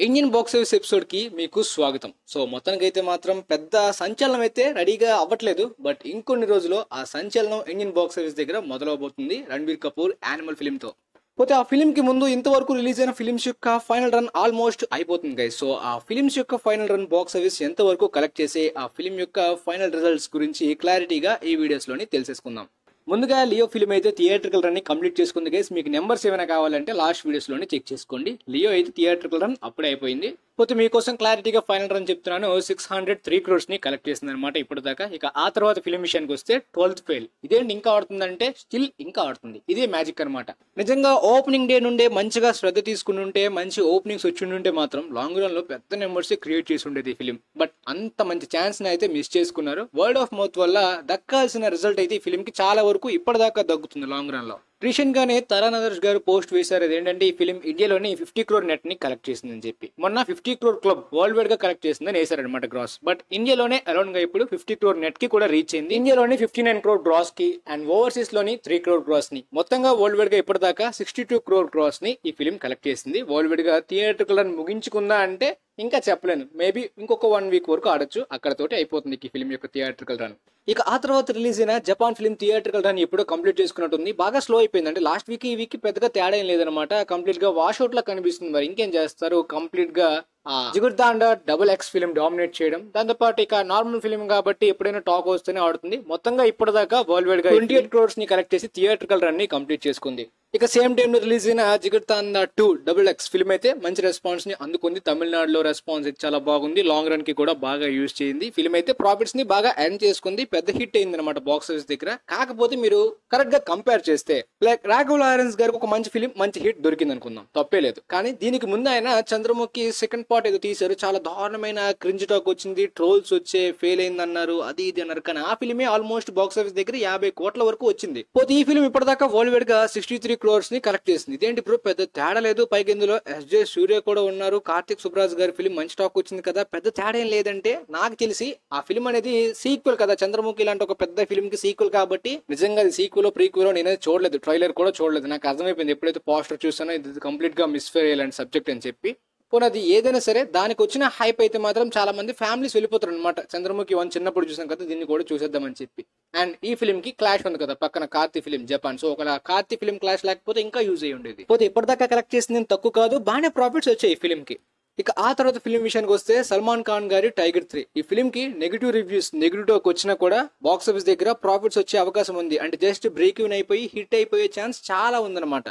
Indian box office ఎపిసోడ్కి మీకు స్వాగతం. So మొత్తానికి అయితే మాత్రం పెద్ద సంచలనం అయితే రెడీగా అవ్వట్లేదు బట్ ఇంకొన్ని రోజుల్లో ఆ సంచలనం ఇండియన్ బాక్స్ ఆఫీస్ దగ్గర మొదలవబోతుంది రణబీర్ కపూర్ యానిమల్ ఫిలింతో తో. పోతే ఆ ఫిలింకి కి ముందు ఇంతవరకు రిలీజ్ అయిన ఫిలిమ్స్ యొక్క ఫైనల్ రన్ ఆల్మోస్ట్ అయిపోతుంది గైస్ సో ఆ ఫిలిమ్స్ యొక్క ఫైనల్ రన్ బాక్స్ ఆఫీస్ ఎంతవరకు కలెక్ట్ చేసి ఆ ఫిలిం యొక్క ఫైనల్ రిజల్ట్స్ గురించి క్లారిటీగా ఈ వీడియోస్లోని తెలిసేసుకుందాం. ముందుగా లియో ఫిల్మ్ అయితే థియేట్రికల్ రన్ కంప్లీట్ చేసుకుంది గైస్ మీకు నెంబర్స్ ఏమైనా కావాలంటే లాస్ట్ వీడియోస్లోనే చెక్ చేసుకోండి. లియో అయితే థియేట్రికల్ రన్ అప్పుడే అయిపోయింది. పోతే మీకోసం క్లారిటీగా ఫైనల్ రన్ చెప్తున్నాను. సిక్స్ హండ్రెడ్ త్రీ క్రోర్స్ని కలెక్ట్ చేసింది అనమాట ఇప్పటిదాకా. ఇక ఆ తర్వాత ఫిలిం విషయానికి వస్తే ట్వెల్త్ ఫెయిల్ ఇదేంటి ఇంకా ఆడుతుందంటే స్టిల్ ఇంకా ఆడుతుంది. ఇదే మ్యాజిక్ అనమాట నిజంగా ఓపెనింగ్ డే నుండే మంచిగా శ్రద్ధ తీసుకుని ఉంటే మంచి ఓపెనింగ్స్ వచ్చి ఉంటే మాత్రం లాంగ్ రన్లో పెద్ద నెంబర్స్ క్రియేట్ చేసి ఉండేది ఫిలిం బట్ అంత మంచి ఛాన్స్ని అయితే మిస్ చేసుకున్నారు. వర్డ్ ఆఫ్ మౌత్ వల్ల దక్కాల్సిన రిజల్ట్ అయితే ఈ ఫిలిం కి చాలా వరకు ఇప్పటిదాకా దక్కుతుంది లాంగ్ రన్లో. రీసెంట్ గానే తరాన్ గారు పోస్ట్ వేశారు. అదేంటంటే ఈ ఫిలిం ఇండియాలోని ఫిఫ్టీ క్రోర్ నెట్ని కలెక్ట్ చేసిందని చెప్పి. మొన్న ఫిఫ్టీ క్రోర్ క్లబ్ వరల్డ్ వైడ్గా కలెక్ట్ చేసిందని వేశారనమాట గ్రాస్ బట్ ఇండియాలోనే అరౌండ్గా ఇప్పుడు ఫిఫ్టీ క్రోర్ నెట్కి కూడా రీచ్ అయింది. ఇండియాలోని ఫిఫ్టీ నైన్ క్రోర్ గ్రాస్కి అండ్ ఓవర్సీస్లోని త్రీ క్రోర్ గ్రాస్ని మొత్తంగా వరల్డ్ వైడ్గా ఇప్పటిదాకా సిక్స్టీ టూ క్రోర్ గ్రాస్ని ఈ ఫిలిం కలెక్ట్ చేసింది. వరల్డ్ వైడ్గా థియేటర్ ముగించుకుందా అంటే ఇంకా చెప్పలేను. మేబీ ఇంకొక వన్ వీక్ వరకు ఆడొచ్చు. అక్కడతోటి అయిపోతుంది ఈ ఫిలిం యొక్క థియేట్రికల్ రన్ ఇక ఆ తర్వాత రిలీజ్ అయిన జపాన్ ఫిలిం థియేట్రికల్ రన్ ఎప్పుడో కంప్లీట్ చేసుకున్నట్టుంది. బాగా స్లో అయిపోయింది అంటే లాస్ట్ వీక్ ఈ వీక్ పెద్దగా తేడా ఏం లేదనమాట కంప్లీట్గా వాష్ అవుట్ లా కనిపిస్తుంది మరి. ఇంకేం చేస్తారు? కంప్లీట్గా Jigarthanda double X film dominate చేయడం. దాంతో పాటు ఇక నార్మల్ ఫిలిం కాబట్టి ఎప్పుడైనా టాక్ వస్తేనే ఆడుతుంది. మొత్తంగా ఇప్పటిదాకా వరల్డ్ వైడ్గా ట్వంటీ ఎయిట్ క్రోర్స్ని కలెక్ట్ చేసి థియేట్రికల్ రన్ని కంప్లీట్ చేసుకుంది. ఇక సేమ్ టైంలో రిలీజ్ అయిన Jigarthanda two double X film అయితే మంచి రెస్పాన్స్ని అందుకుంది. తమిళనాడులో రెస్పాన్స్ చాలా బాగుంది. లాంగ్ రన్కి కూడా బాగా యూజ్ చేయింది. ఫిల్మ్ అయితే ప్రాఫిట్స్ని బాగా ఎర్న్ చేసుకుంది. పెద్ద హిట్ అయింది అనమాట బాక్స్ ఆఫీస్ దగ్గర. కాకపోతే మీరు కరెక్ట్గా కంపేర్ చేస్తే లైక్ రాఘవ్ లారెన్స్ గారికి ఒక మంచి ఫిలిం మంచి హిట్ దొరికింది అనుకుందాం. తప్పే లేదు. కానీ దీనికి ముందు ఆయన చంద్రముఖి సెకండ్ పార్ట్ ఏదో తీశారు. చాలా దారుణమైన క్రింజ్ టాక్ వచ్చింది. ట్రోల్స్ వచ్చే ఫెయిల్ అయింది అన్నారు అది ఇది అన్నారు. కానీ ఆ ఫిలిమే ఆల్మోస్ట్ బాక్స్ ఆఫీస్ దగ్గర యాభై కోట్ల వరకు వచ్చింది. పోతే ఈ ఫిలిం ఇప్పటిదాకా వరల్డ్ వైడ్గా సిక్స్టీ త్రీ ఫ్లోర్స్ని కలెక్ట్ చేసింది. ఇదేంటి ఇప్పుడు పెద్ద తేడా లేదు. పైకి ఇందులో ఎస్జే సూర్య కూడా ఉన్నారు. కార్తిక్ సుబ్రాజ్ గారి ఫిలిం మంచి టాక్ వచ్చింది కదా. పెద్ద తేడా ఏం లేదంటే నాకు తెలిసి ఆ ఫిలిం అనేది సీక్వెల్ కదా. చంద్రముఖి లాంటి ఒక పెద్ద ఫిలిం కి సీక్వెల్ కాబట్టి నిజంగా అది సీక్వెల్ ప్రీక్వెల్ నేనైతే చూడలేదు. ట్రైలర్ కూడా చూడలేదు. నాకు అర్థమైపోయింది. ఎప్పుడైతే పోస్టర్ చూసానో ఇది కంప్లీట్గా మిస్ఫేర్ అయ్యేలాంటి సబ్జెక్ట్ అని చెప్పి. పోనీ అది ఏదైనా సరే దానికి వచ్చిన హైప్ అయితే మాత్రం చాలా మంది ఫ్యామిలీస్ వెళ్ళిపోతారు అనమాట చంద్రముఖి వన్ చిన్నప్పుడు చూసాం కదా దీన్ని కూడా చూసేద్దామని చెప్పి. అండ్ ఈ ఫిల్మ్కి క్లాష్ ఉంది కదా పక్కన కార్తీ ఫిలిం జపాన్ సో ఒక కార్తీ ఫిలిం క్లాష్ లేకపోతే ఇంకా యూజ్ అయ్యి ఉండేది. పోతే ఇప్పటిదాకా కలెక్ట్ చేసింది తక్కువ కాదు బాగానే ప్రాఫిట్స్ వచ్చాయి ఈ ఫిలిం కి. ఇక ఆ తర్వాత ఫిలిం విషయానికి వస్తే సల్మాన్ ఖాన్ గారి టైగర్ త్రీ ఈ ఫిల్మ్కి నెగిటివ్ రివ్యూస్ నెగిటివ్ టాక్ వచ్చినా కూడా బాక్స్ ఆఫీస్ దగ్గర ప్రాఫిట్స్ వచ్చే అవకాశం ఉంది. అంటే జస్ట్ బ్రేక్ ఇన్ అయిపోయి హిట్ అయిపోయే ఛాన్స్ చాలా ఉందన్నమాట.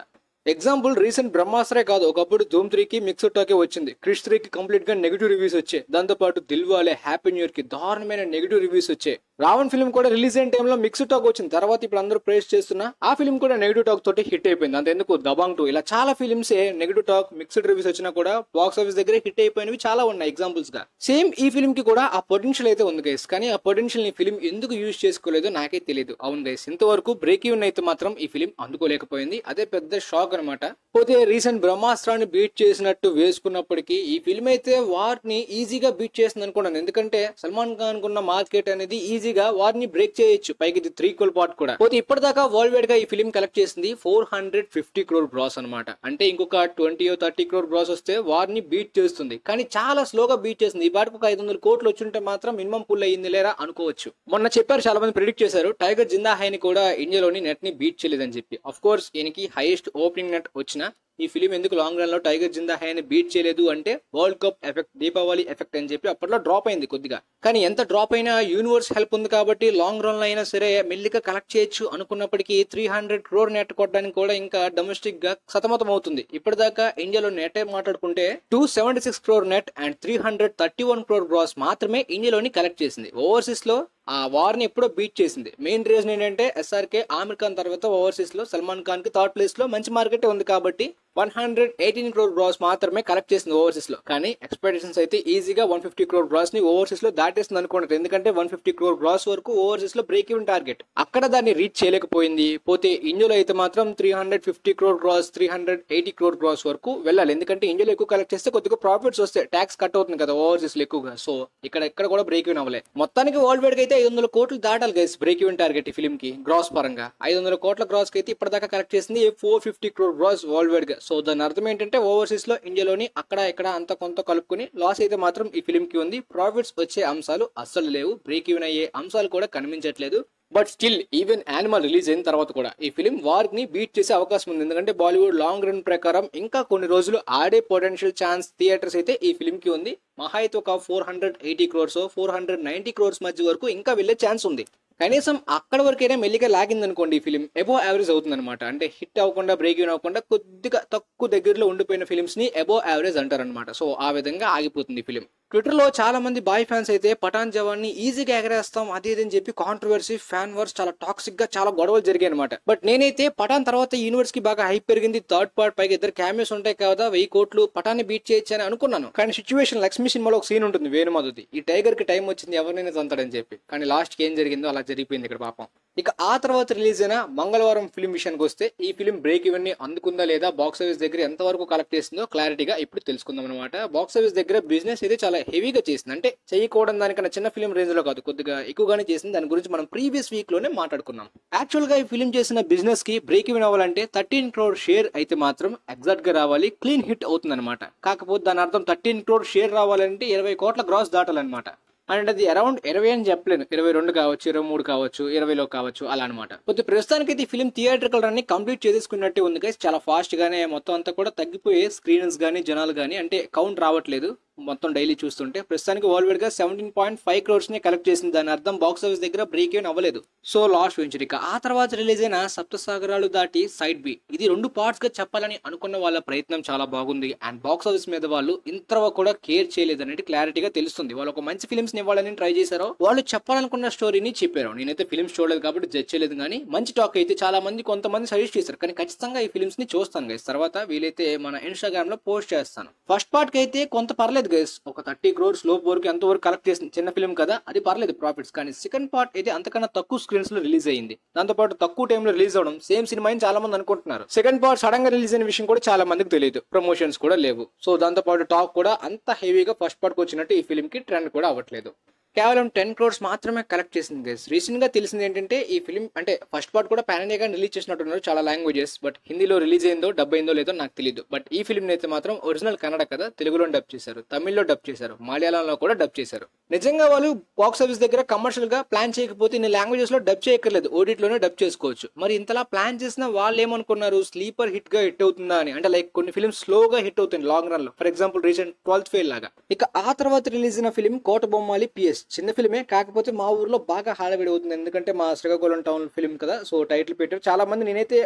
ఎగ్జాంపుల్ రీసెంట్ బ్రహ్మాస్త్రే కాదు. ఒకప్పుడు ధూమ్ త్రీకి మిక్స్ టాకే వచ్చింది. క్రిష్ త్రీకి కంప్లీట్గా నెగిటివ్ రివ్యూస్ వచ్చాయి. దాంతో పాటు దిల్వాలే హ్యాపీ న్యూ ఇయర్కి దారుణమైన నెగిటివ్ రివ్యూస్ వచ్చాయి. రావణ్ ఫిల్మ్ కూడా రిలీజ్ అయిన టైంలో మిక్స్ టాక్ వచ్చింది. తర్వాత ఇప్పుడు అందరూ ప్రేస్ చేస్తున్న ఆ ఫిల్మ్ కూడా నెగిటివ్ టాక్ తోటి హిట్ అయిపోయింది. అంతెందుకు దబాంగ్ టూ ఇలా చాలా films negative talk mixed reviews వచ్చినా కూడా బాక్స్ ఆఫీస్ దగ్గర హిట్ అయిపోయినవి చాలా ఉన్నాయి ఎగ్జాంపుల్స్గా. సేమ్ ఈ ఫిల్మ్కి కూడా ఆ పొటెన్షియల్ అయితే ఉంది గైస్ కానీ ఆ పొటెన్షియల్ని ఫిల్మ్ ఎందుకు యూజ్ చేసుకోలేదో నాకే తెలియదు అవును గైస్ ఇంతవరకు బ్రేక్ ఈవెన్ అయితే మాత్రం ఈ ఫిల్మ్ అందుకోలేకపోయింది. అదే పెద్ద షాక్ అనమాట. పోతే రీసెంట్ బ్రహ్మాస్త్రాన్ని బీట్ చేసినట్టు వేసుకున్నప్పటికీ ఈ ఫిల్మ్ అయితే వార్ని ఈజీగా బీట్ చేసింది అనుకున్నాను ఎందుకంటే సల్మాన్ ఖాన్ కున్న మార్కెట్ అనేది ఈజీగా వార్ని బ్రేక్ చేయొచ్చు. పైకి ఇది త్రీ కోల్ పార్ట్ కూడా. పోతే ఇప్పటిదాకా వరల్డ్ వైడ్గా ఈ ఫిల్మ్ కలెక్ట్ చేసింది four hundred fifty crore gross అనమాట అంటే ఇంకొక ట్వంటీ థర్టీ క్రోర్ బ్రాస్ వస్తే వార్ని బీట్ చేస్తుంది. కానీ చాలా స్లోగా బీట్ చేస్తుంది ఈ పాటకు ఒక ఐదు వందల కోట్లు వచ్చింటే మాత్రం మినిమం పుల్ అయ్యింది లేరా అనుకోవచ్చు. మొన్న చెప్పారు చాలా మంది ప్రిడిక్ట్ చేశారు. టైగర్ జిందా హైని కూడా ఇండియాలోని నెట్ని బీట్ చేయలేదని చెప్పి. అఫ్ కోర్స్ ఈయనకి హైయెస్ట్ ఓపెనింగ్ నెట్ వచ్చిన ఈ ఫిలిం ఎందుకు లాంగ్ రన్లో టైగర్ జిందా హై అని బీట్ చేయలేదు అంటే world cup effect Deepavali effect అని చెప్పి అప్పట్లో డ్రాప్ అయింది కొద్దిగా. కానీ ఎంత డ్రాప్ అయినా యూనివర్స్ హెల్ప్ ఉంది కాబట్టి లాంగ్ రన్లో అయినా సరే మెల్లిగా కలెక్ట్ చేయొచ్చు అనుకున్నప్పటికీ త్రీ హండ్రెడ్ క్రోర్ నెట్ కొట్టడానికి కూడా ఇంకా డొమెస్టిక్గా సతమతం అవుతుంది. ఇప్పటిదాకా ఇండియాలో నెట్ మాట్లాడుకుంటే two seventy six crore net and three hundred thirty one crore gross మాత్రమే ఇండియాలోని కలెక్ట్ చేసింది. ఓవర్సీస్లో ఆ వార్ని ఎప్పుడో బీట్ చేసింది. మెయిన్ రీజన్ ఏంటంటే ఎస్ఆర్కే ఆమిర్ ఖాన్ తర్వాత ఓవర్సీస్లో సల్మాన్ ఖాన్కి థర్డ్ ప్లేస్లో మంచి మార్కెట్ ఉంది కాబట్టి one hundred eighteen crore gross మాత్రమే కలెక్ట్ చేసింది ఓవర్సీస్లో. కానీ ఎక్స్పెక్టేషన్స్ అయితే ఈజీగా వన్ ఫిఫ్టీ క్రోర్ గ్రాస్ని ఓవర్సీస్లో దాటేస్తుంది అనుకుంటారు ఎందుకంటే వన్ ఫిఫ్టీ క్రోర్ గ్రాస్ వరకు ఓవర్సీస్లో బ్రేక్ ఈవెన్ టార్గెట్ అక్కడ దాన్ని రీచ్ చేయలేకపోయింది. పోతే ఇండియాలో అయితే మాత్రం three hundred fifty crore gross three hundred eighty crore gross వరకు వెళ్ళాలి. ఎందుకంటే ఇండియాలో ఎక్కువ కలెక్ట్ చేస్తే కొద్దిగా ప్రాఫిట్స్ వస్తాయి. ట్యాక్స్ కట్ అవుతుంది కదా ఓవర్సీస్లో ఎక్కువగా. సో ఇక్కడ ఎక్కడ కూడా బ్రేక్ ఈవెన్ అవ్వలేదు మొత్తానికి వరల్డ్ వైడ్ అయితే ఐదు వందల కోట్లు దాటాలి గైస్ బ్రేక్ ఈవెన్ టార్గెట్ ఈ ఫిల్మ్కి గ్రాస్ పరంగా. ఐదు వందల కోట్ల గ్రాస్కి అయితే ఇప్పటిదాకా కలెక్ట్ చేసింది four fifty crore gross world వైడ్గా. సో దాని అర్థం ఏంటంటే ఓవర్సీస్లో ఇండియాలోని అక్కడ ఇక్కడ అంత కొంత కలుపుకొని లాస్ అయితే మాత్రం ఈ ఫిలింకి ఉంది. ప్రాఫిట్స్ వచ్చే అంశాలు అస్సలు లేవు. బ్రేక్ ఈవెన్ అయ్యే అంశాలు కూడా కనిపించట్లేదు. But still even Animal release అయిన తర్వాత కూడా ఈ ఫిలిం వార్ని బీట్ చేసే అవకాశం ఉంది. ఎందుకంటే బాలీవుడ్ లాంగ్ రన్ ప్రకారం ఇంకా కొన్ని రోజులు ఆడే పొటెన్షియల్ ఛాన్స్ థియేటర్స్ అయితే ఈ ఫిలిం కి ఉంది. మహా అయితే ఒక four hundred eighty crores four hundred ninety crores మధ్య వరకు ఇంకా వెళ్ళే ఛాన్స్ ఉంది. కనీసం అక్కడ వరకైనా మెల్లిగా లాగిందనుకోండి ఈ ఫిలిం ఎబో యావరేజ్ అవుతుందనమాట అంటే హిట్ అవ్వకుండా బ్రేక్ ఇన్ అవ్వకుండా కొద్దిగా తక్కువ దగ్గరలో ఉండిపోయిన ఫిలిమ్స్ని ఎబో యావరేజ్ అంటారనమాట సో ఆ విధంగా ఆగిపోతుంది ఈ ఫిలిం ట్విట్టర్లో చాలామంది చాలా మంది బాయ్ ఫ్యాన్స్ అయితే పఠాన్ జవాన్ని ఈజీగా ఎగరేస్తాం అది ఇది అని చెప్పి కాంట్రవర్సీ ఫ్యాన్ వర్స్ చాలా టాక్సిక్గా చాలా గొడవలు జరిగాయి అనమాట బట్ నేనైతే పఠాన్ తర్వాత యూనివర్స్కి బాగా హైప్ పెరిగింది థర్డ్ పార్ట్ పైగా ఇద్దరు క్యామియోస్ ఉంటాయి కదా వెయ్యి కోట్లు పఠాన్ని బీట్ చేయొచ్చు అని అనుకున్నాను. కానీ సిచ్యువేషన్ లక్ష్మి సినిమాలో ఒక సీన్ ఉంటుంది వేణుమాధుది ఈ టైగర్కి టైం వచ్చింది ఎవరినైనా తంతాడని చెప్పి. కానీ లాస్ట్ ఏం జరిగిందో అలా జరిగిపోయింది ఇక్కడ పాపం. ఇక ఆ తర్వాత రిలీజ్ అయిన మంగళవారం ఫిలిం విషయానికి వస్తే ఈ ఫిలిం బ్రేక్ ఇవన్నీ అందుకుందా లేదా బాక్స్ ఆఫీస్ దగ్గర ఎంత వరకు కలెక్ట్ చేసిందో క్లారిటీగా ఇప్పుడు తెలుసుకుందాం అనమాట బాక్స్ ఆఫీస్ దగ్గర బిజినెస్ అయితే చాలా హెవీగా చేసింది. అంటే చేయకూడదు దానికన్నా చిన్న ఫిలిం రేంజ్లో కాదు కొద్దిగా ఎక్కువగానే చేసింది. దాని గురించి మనం ప్రీవియస్ వీక్లోనే మాట్లాడుకున్నాం. యాక్చువల్గా ఈ ఫిల్మ్ చేసిన బిజినెస్కి బ్రేక్ ఇవన్ అవ్వాలంటే థర్టీన్ క్రోడ్ షేర్ అయితే మాత్రం ఎగ్జాక్ట్గా రావాలి క్లీన్ హిట్ అవుతుంది అనమాట కాకపోతే దాని అర్థం థర్టీన్ క్రోడ్ షేర్ రావాలంటే ఇరవై కోట్ల గ్రాస్ దాటాలన్నమాట. అండ్ అది అరౌండ్ ఇరవై అని చెప్పలేను. ఇరవై రెండు కావచ్చు ఇరవై మూడు కావచ్చు ఇరవైలో కావచ్చు అలా అనమాట కొద్ది ప్రస్తుతానికి అయితే ఈ ఫిలిం థియేటర్కల్ రన్ని కంప్లీట్ చేసేసుకున్నట్టే ఉంది గైస్ చాలా ఫాస్ట్ గానే మొత్తం అంతా కూడా తగ్గిపోయే స్క్రీన్స్ కానీ జనాలు కానీ అంటే కౌంట్ రావట్లేదు. మొత్తం డైలీ చూస్తుంటే ప్రస్తుతానికి వరల్డ్ వైడ్గా సెవెంటీన్ పాయింట్ ఫైవ్ క్రోర్స్ని కలెక్ట్ చేసింది. దాని అర్థం బాక్స్ ఆఫీస్ దగ్గర బ్రేక్ ఏం అవ్వలేదు. సో లాస్ట్ వెంచర్ ఆ తర్వాత రిలీజ్ అయిన సప్తసాగరాలు దాటి సైడ్ బి ఇది రెండు పార్ట్స్గా చెప్పాలని అనుకున్న వాళ్ళ ప్రయత్నం చాలా బాగుంది. అండ్ బాక్స్ ఆఫీస్ మీద వాళ్ళు ఇంతవ కూడా కేర్ చేయలేదు అనేది క్లారిటీగా తెలుస్తుంది. వాళ్ళు ఒక మంచి ఫిల్మ్స్ ఇవ్వాలని ట్రై చేశారో వాళ్ళు చెప్పాలనుకున్న స్టోరీని చెప్పారు. నేనైతే ఫిల్మ్స్ చూడలేదు కాబట్టి జడ్జ్ చేయలేదు కానీ మంచి టాక్ అయితే చాలా మంది కొంతమంది సజెస్ట్ చేశారు. కానీ ఖచ్చితంగా ఈ ఫిల్మ్స్ని చూస్తాను గైస్ తర్వాత వీలైతే మన ఇన్స్టాగ్రామ్లో పోస్ట్ చేస్తాను. ఫస్ట్ పార్ట్కి అయితే కొంత పర్లేదు. గైస్ ఒక థర్టీ క్రోర్స్ లోపు వరకు ఎంతవరకు కలెక్ట్ చేసింది? చిన్న ఫిల్మ్ కదా అది పర్లేదు ప్రాఫిట్స్ కానీ సెకండ్ పార్ట్ అయితే అంతకన్నా తక్కువ స్క్రీన్స్లో రిలీజ్ అయ్యింది. దాంతో పాటు తక్కువ టైంలో రిలీజ్ అవడం సేమ్ సినిమా అని చాలా మంది అనుకుంటున్నారు. సెకండ్ పార్ట్ సడన్గా రిలీజ్ అయిన విషయం కూడా చాలా మందికి తెలియదు. ప్రమోషన్స్ కూడా లేవు. సో దాంతో పాటు టాక్ కూడా అంత హెవీగా ఫస్ట్ పార్ట్ వచ్చినట్టు ఈ ఫిల్మ్కి ట్రెండ్ కూడా అవ్వట్లేదు. కేవలం టెన్ క్రోర్స్ మాత్రమే కలెక్ట్ చేసింది గైస్ రీసెంట్గా తెలిసింది ఏంటంటే ఈ ఫిల్మ్ అంటే ఫస్ట్ పార్ట్ కూడా పాన్ ఇండియా రిలీజ్ చేసినట్టున్నారు చాలా లాంగ్వేజెస్ బట్ హిందీలో రిలీజ్ అయిందో డబ్ అయిందో లేదో నాకు తెలియదు బట్ ఈ ఫిల్మ్ అయితే మాత్రం ఒరిజినల్ కన్నడ కదా తెలుగులో డబ్ చేశారు తమిళ్ళో డబ్ చేశారు మలయాళంలో కూడా డబ్ చేశారు. నిజంగా వాళ్ళు బాక్స్ ఆఫీస్ దగ్గర కమర్షియల్గా ప్లాన్ చేయకపోతే ఇన్ని లాంగ్వేజెస్లో డబ్ చేయక్కర్లేదు ఓడిట్లోనే డబ్ చేసుకోవచ్చు. మరి ఇంతలా ప్లాన్ చేసిన వాళ్ళు ఏమనుకున్నారు స్లీపర్ హిట్గా హిట్ అవుతుందా అని? అంటే లైక్ కొన్ని ఫిల్మ్స్ స్లోగా హిట్ అవుతుంది లాంగ్ రన్లో. For example recent twelfth fail లాగా. ఇక ఆ తర్వాత రిలీజ్ అయిన ఫిల్మ్ కోట బొమ్మాలి పిఎస్ చిన్న ఫిలిమే కాకపోతే మా ఊర్లో బాగా హాడవిడి అవుతుంది. ఎందుకంటే మా శ్రీకాకుళం టౌన్ ఫిలిం కదా సో టైటిల్ పెట్టారు. చాలా మంది నేనైతే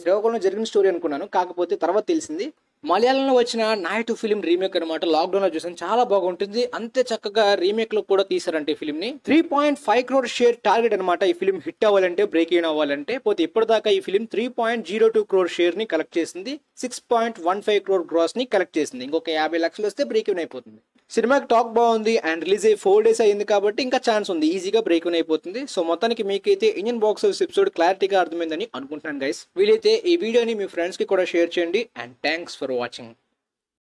శ్రీకాకుళంలో జరిగిన స్టోరీ అనుకున్నాను. కాకపోతే తర్వాత తెలిసింది మలయాళంలో వచ్చిన నాయటు ఫిలిం రీమేక్ అనమాట లాక్డౌన్లో చూసాను. చాలా బాగుంటుంది. అంతే చక్కగా రీమేక్లో కూడా తీసారంటే ఈ ఫిలిం ని three point five crore share target అనమాట ఈ ఫిలిం హిట్ అవ్వాలంటే బ్రేక్ ఇన్ అవ్వాలంటే. పోతే ఇప్పటిదాకా ఈ film three point zero two crore షేర్ని కలెక్ట్ చేసింది. Six point one five crore గ్రాస్ని collect చేసింది. ఇంకొక యాభై లక్షలు వస్తే బ్రేక్ ఇన్ అయిపోతుంది. సినిమాకి టాక్ బాగుంది అండ్ రిలీజ్ అయ్యి ఫోర్ డేస్ అయింది కాబట్టి ఇంకా ఛాన్స్ ఉంది. ఈజీగా బ్రేక్ ఇన్ అయిపోతుంది. సో మొత్తానికి మీకైతే ఇండియన్ బాక్స్ ఆఫీస్ ఎపిసోడ్ క్లారిటీగా అర్థమైందని అనుకుంటున్నాను గైస్ వీలైతే ఈ వీడియోని మీ ఫ్రెండ్స్కి కూడా షేర్ చేయండి. And thanks for watching